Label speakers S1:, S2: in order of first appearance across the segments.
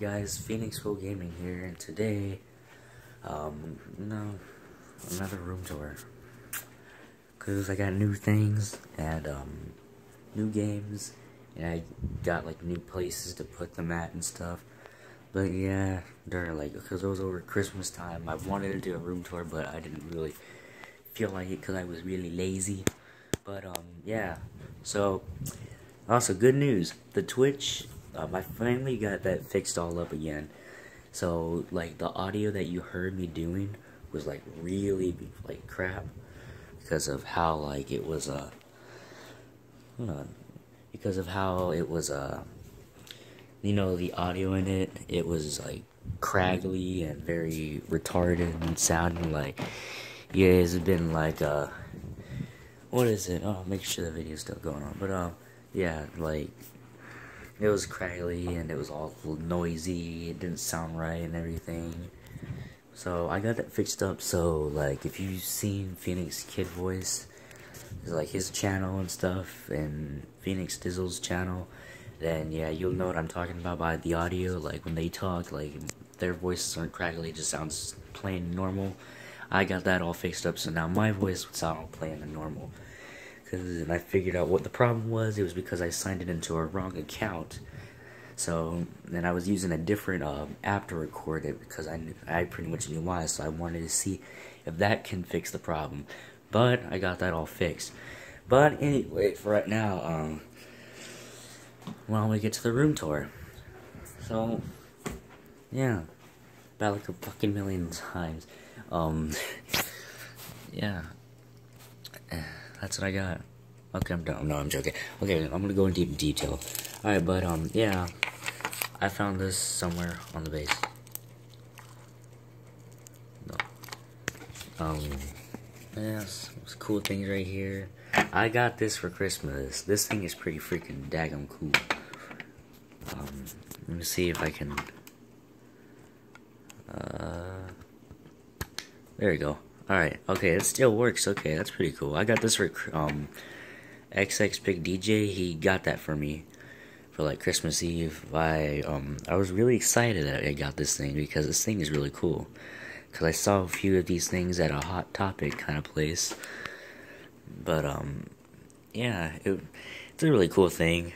S1: guys, Phoenix Full Gaming here, and today, um, no, another room tour, cause I got new things, and, um, new games, and I got, like, new places to put them at and stuff, but yeah, during, like, cause it was over Christmas time, I wanted to do a room tour, but I didn't really feel like it, cause I was really lazy, but, um, yeah, so, also, good news, the Twitch um, I finally got that fixed all up again. So, like, the audio that you heard me doing was, like, really, like, crap. Because of how, like, it was, uh... Hold on. Because of how it was, uh... You know, the audio in it, it was, like, craggly and very retarded and sounding like... Yeah, it's been, like, uh... What is it? Oh, make sure the video's still going on. But, um, uh, yeah, like it was craggly and it was all noisy. It didn't sound right and everything. So I got that fixed up. So like, if you've seen Phoenix Kid Voice, like his channel and stuff, and Phoenix Dizzle's channel, then yeah, you'll know what I'm talking about by the audio. Like when they talk, like their voices aren't craggly; it just sounds plain normal. I got that all fixed up, so now my voice would sound plain and normal because I figured out what the problem was. It was because I signed it into a wrong account. So then I was using a different um, app to record it because I I pretty much knew why. So I wanted to see if that can fix the problem. But I got that all fixed. But anyway, for right now, um, well, we get to the room tour. So yeah, about like a fucking million times. Um, yeah. That's what I got. Okay, I'm done. No, I'm joking. Okay, I'm gonna go into detail. Alright, but, um, yeah. I found this somewhere on the base. No. Um, yes, cool things right here. I got this for Christmas. This thing is pretty freaking daggum cool. Um, let me see if I can, uh, there we go. Alright, okay, it still works. Okay, that's pretty cool. I got this for um XX Big DJ. He got that for me for like Christmas Eve. I um I was really excited that I got this thing because this thing is really cool. Cause I saw a few of these things at a hot topic kind of place. But um yeah, it, it's a really cool thing.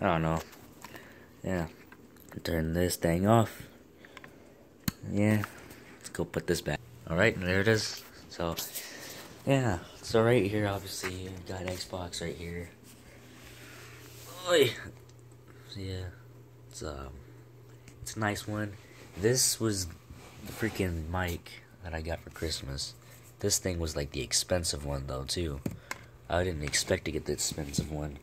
S1: I don't know. Yeah. Turn this thing off. Yeah. Let's go put this back. Alright, there it is. So, yeah. So right here, obviously, you got Xbox right here. Oy. Yeah, it's um, it's a nice one. This was the freaking mic that I got for Christmas. This thing was like the expensive one though too. I didn't expect to get the expensive one.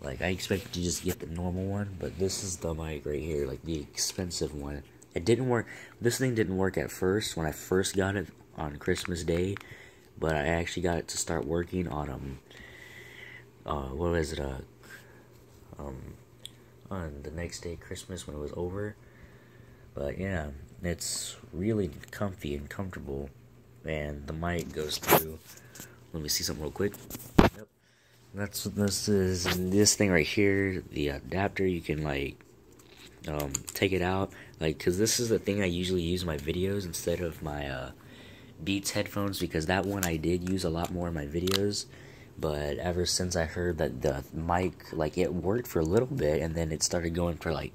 S1: Like I expected to just get the normal one, but this is the mic right here, like the expensive one. It didn't work. This thing didn't work at first when I first got it on Christmas Day, but I actually got it to start working on um. Uh, what was it? Uh, um, on the next day, Christmas when it was over. But yeah, it's really comfy and comfortable, and the mic goes through. Let me see something real quick. Yep. That's this is. This thing right here, the adapter, you can like um, take it out. Like because this is the thing i usually use my videos instead of my uh, beats headphones because that one i did use a lot more in my videos. But ever since i heard that the mic like it worked for a little bit and then it started going for like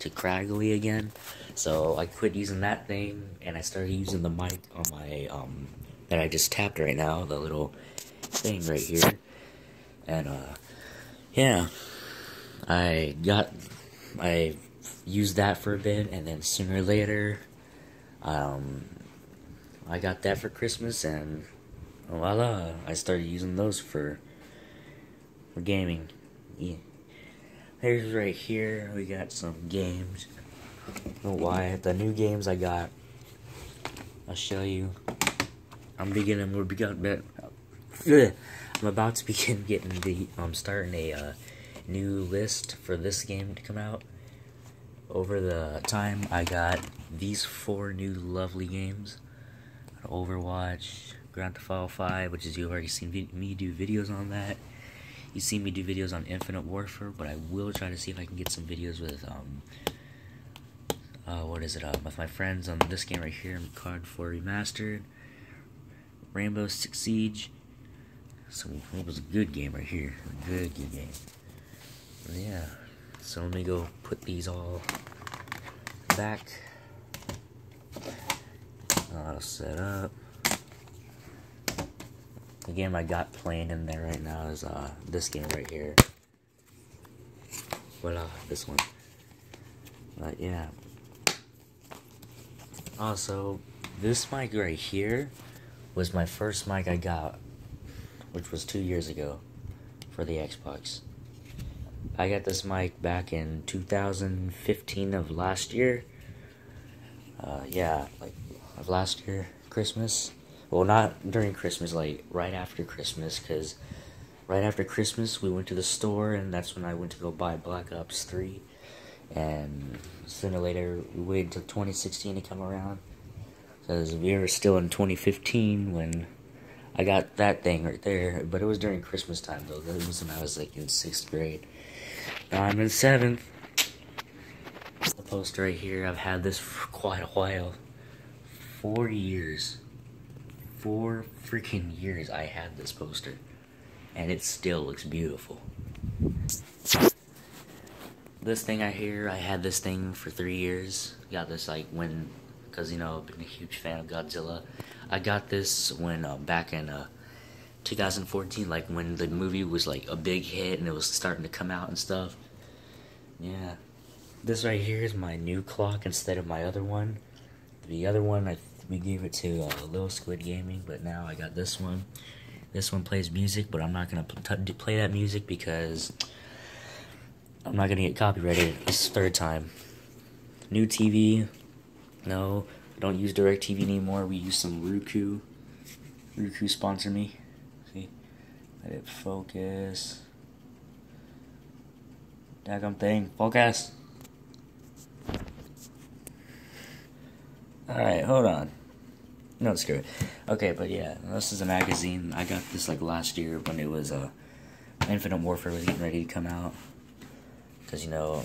S1: to craggly again. So i quit using that thing and i started using the mic on my um that i just tapped right now the little thing right here. And uh yeah. I got i used that for a bit, and then sooner or later, um, I got that for Christmas, and voila, I started using those for for gaming. Yeah. Here's right here, we got some games. know why the new games I got. I'll show you. I'm beginning. We're beginning. I'm about to begin getting the. I'm starting a uh, new list for this game to come out over the time I got these four new lovely games Overwatch, Grand Theft Auto 5, which is you've already seen me do videos on that. You've seen me do videos on Infinite Warfare, but I will try to see if I can get some videos with um uh what is it uh with my friends on this game right here, COD 4 Remastered, Rainbow Six Siege. So it was a good game right here, a good good game. But yeah, so let me go put these all back. I'll set up. The game I got playing in there right now is uh this game right here. Voila, this one. But yeah. Also, this mic right here was my first mic I got, which was two years ago for the Xbox. I got this mic back in 2015 of last year. Uh, yeah, like of last year, Christmas. Well, not during Christmas, like right after Christmas, because right after Christmas we went to the store, and that's when I went to go buy Black Ops 3. And sooner or later, we waited until 2016 to come around. Because we were still in 2015 when I got that thing right there. But it was during Christmas time, though. That was when I was like in sixth grade. Now I'm in seventh. The poster right here, I've had this for quite a while. Four years. Four freaking years I had this poster. And it still looks beautiful. This thing I hear, I had this thing for three years. Got this like when, because you know, I've been a huge fan of Godzilla. I got this when uh, back in uh, 2014, like when the movie was like a big hit and it was starting to come out and stuff. Yeah. This right here is my new clock instead of my other one. The other one, I we gave it to uh, Little Squid Gaming, but now I got this one. This one plays music, but I'm not gonna play that music because I'm not gonna get copyrighted this third time. New TV, no, don't use DirecTV anymore. We use some Roku. Roku sponsor me. See, let it focus. Daggum thing, focus. Alright, hold on. No, screw it. Okay, but yeah, this is a magazine. I got this like last year when it was uh, Infinite Warfare was getting ready to come out. Because, you know,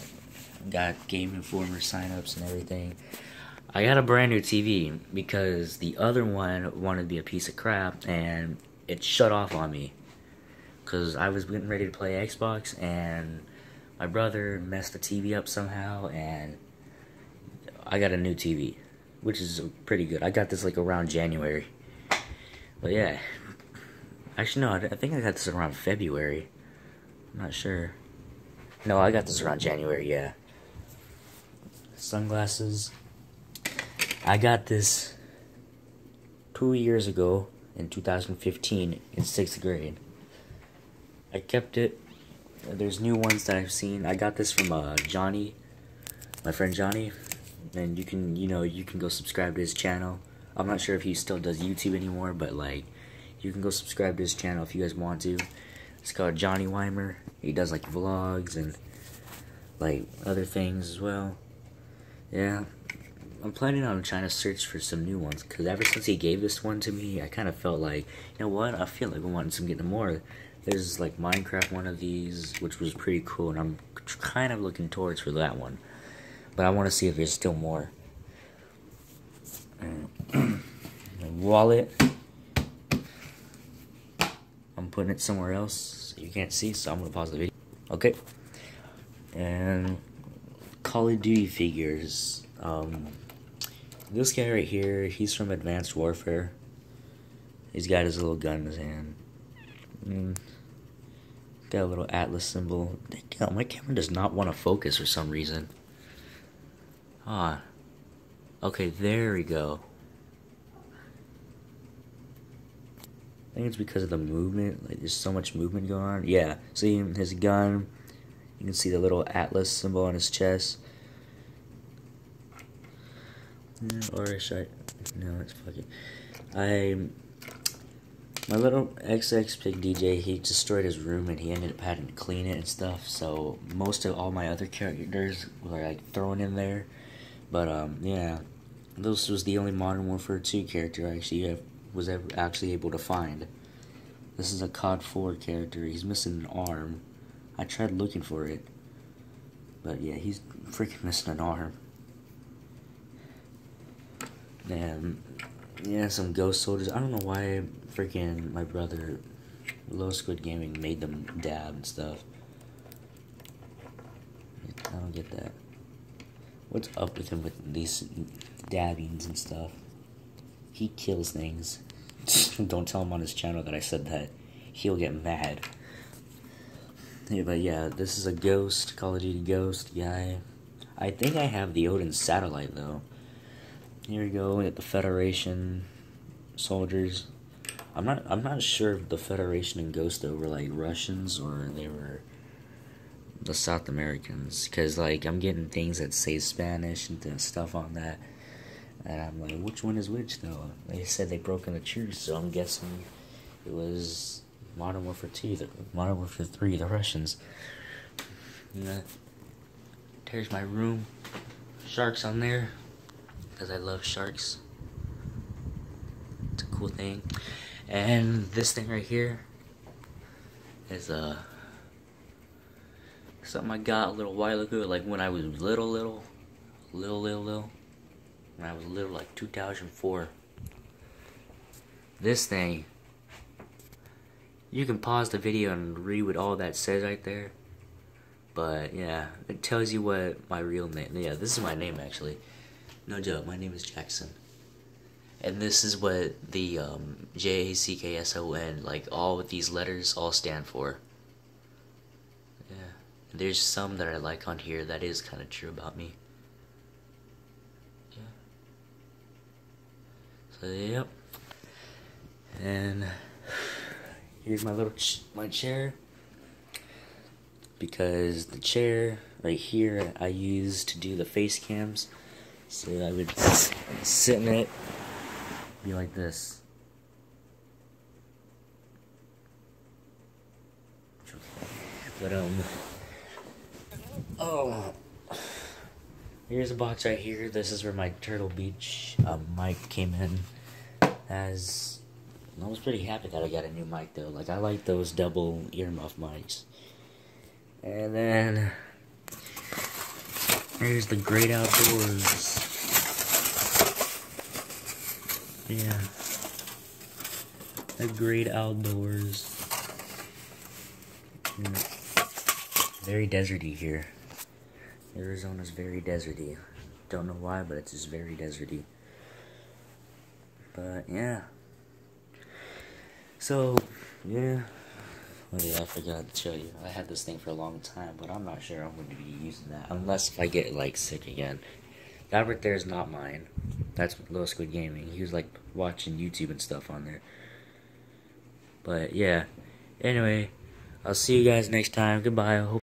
S1: got Game Informer signups and everything. I got a brand new TV because the other one wanted to be a piece of crap and it shut off on me. Because I was getting ready to play Xbox and my brother messed the TV up somehow and I got a new TV which is pretty good. I got this like around January. But yeah. Actually, no, I think I got this around February. I'm not sure. No, I got this around January, yeah. Sunglasses. I got this two years ago in 2015 in sixth grade. I kept it. There's new ones that I've seen. I got this from uh, Johnny, my friend Johnny and you can you know you can go subscribe to his channel i'm not sure if he still does youtube anymore but like you can go subscribe to his channel if you guys want to it's called johnny weimer he does like vlogs and like other things as well yeah i'm planning on trying to search for some new ones because ever since he gave this one to me i kind of felt like you know what i feel like i want some getting more there's like minecraft one of these which was pretty cool and i'm kind of looking towards for that one but I want to see if there's still more. wallet. I'm putting it somewhere else you can't see, so I'm gonna pause the video. Okay. And Call of Duty figures. Um, this guy right here, he's from Advanced Warfare. He's got his little gun in his hand. Mm. Got a little Atlas symbol. Damn, my camera does not want to focus for some reason. Ah. Okay, there we go. I think it's because of the movement. Like, there's so much movement going on. Yeah, see his gun. You can see the little Atlas symbol on his chest. Or should I? No, it's fucking. I. My little XX Pig DJ, he destroyed his room and he ended up having to clean it and stuff. So most of all my other characters were like thrown in there. But um, yeah, this was the only Modern Warfare 2 character I actually was ever actually able to find. This is a COD 4 character. He's missing an arm. I tried looking for it. But yeah, he's freaking missing an arm. And yeah, some ghost soldiers. I don't know why freaking my brother, Low Squid Gaming, made them dab and stuff. I don't get that. What's up with him with these dabbings and stuff? He kills things. don't tell him on his channel that I said that. He'll get mad. Yeah, but yeah, this is a Ghost, Call of Duty Ghost guy. I think I have the Odin satellite though. Here we go at the Federation soldiers. I'm not I'm not sure if the Federation and Ghost though were like Russians or they were the South Americans because like I'm getting things that say Spanish and stuff on that, and I'm like, which one is which though? They said they broke in the truce, so I'm guessing it was Modern Warfare 2, the Modern Warfare 3, the Russians. Yeah. There's my room. Sharks on there. Because I love sharks. It's a cool thing. And this thing right here is uh something I got a little while ago, like when I was little little little little little when I was little like 2004. This thing you can pause the video and read what all that says right there. But yeah, it tells you what my real name. Yeah, this is my name actually. No joke, my name is Jackson. And this is what the um, J A C K S O N, like all with these letters, all stand for. Yeah, and there's some that I like on here that is kind of true about me. Yeah. So yep. And here's my little ch my chair because the chair right here I use to do the face cams so I would sit in it be like this but um oh here's a box right here this is where my Turtle Beach um, mic came in as I was pretty happy that I got a new mic though. Like I like those double earmuff mics. And then there's the great outdoors. Yeah. The great outdoors. Hmm. Very deserty here. Arizona's very deserty. Don't know why, but it's just very deserty. But yeah. So, yeah. Oh yeah, I forgot to show you. I had this thing for a long time, but I'm not sure I'm going to be using that. Unless I get, like, sick again. That right there is not mine. That's Little Squid Gaming. He was, like, watching YouTube and stuff on there. But, yeah. Anyway, I'll see you guys next time. Goodbye.